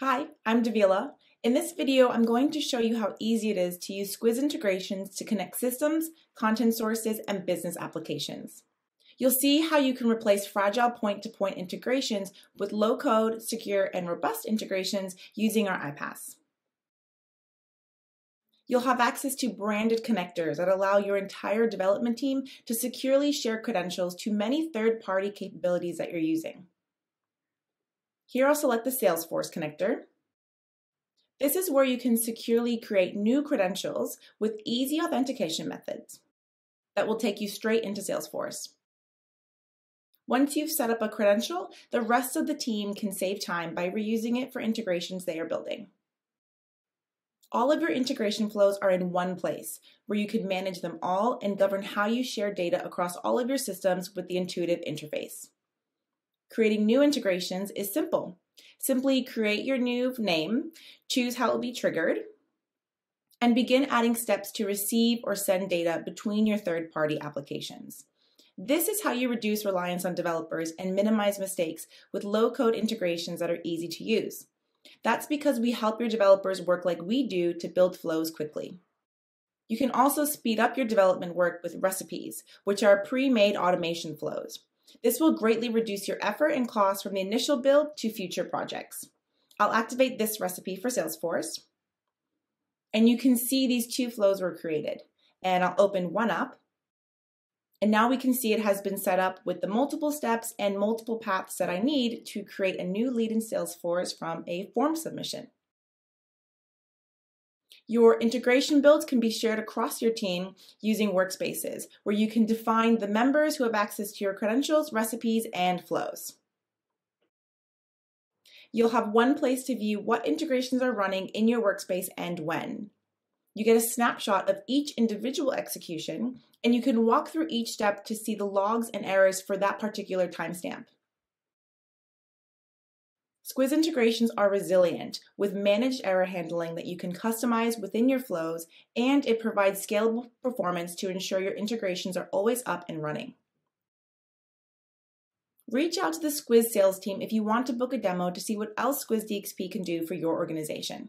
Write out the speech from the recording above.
Hi, I'm Davila. In this video, I'm going to show you how easy it is to use Squiz integrations to connect systems, content sources, and business applications. You'll see how you can replace fragile point-to-point -point integrations with low-code, secure, and robust integrations using our iPaaS. You'll have access to branded connectors that allow your entire development team to securely share credentials to many third-party capabilities that you're using. Here I'll select the Salesforce connector. This is where you can securely create new credentials with easy authentication methods that will take you straight into Salesforce. Once you've set up a credential, the rest of the team can save time by reusing it for integrations they are building. All of your integration flows are in one place, where you can manage them all and govern how you share data across all of your systems with the intuitive interface. Creating new integrations is simple. Simply create your new name, choose how it will be triggered, and begin adding steps to receive or send data between your third-party applications. This is how you reduce reliance on developers and minimize mistakes with low-code integrations that are easy to use. That's because we help your developers work like we do to build flows quickly. You can also speed up your development work with recipes, which are pre-made automation flows. This will greatly reduce your effort and cost from the initial build to future projects. I'll activate this recipe for Salesforce. And you can see these two flows were created. And I'll open one up. And now we can see it has been set up with the multiple steps and multiple paths that I need to create a new lead in Salesforce from a form submission. Your integration builds can be shared across your team using workspaces, where you can define the members who have access to your credentials, recipes, and flows. You'll have one place to view what integrations are running in your workspace and when. You get a snapshot of each individual execution, and you can walk through each step to see the logs and errors for that particular timestamp. Squiz integrations are resilient with managed error handling that you can customize within your flows, and it provides scalable performance to ensure your integrations are always up and running. Reach out to the Squiz sales team if you want to book a demo to see what else Squiz DXP can do for your organization.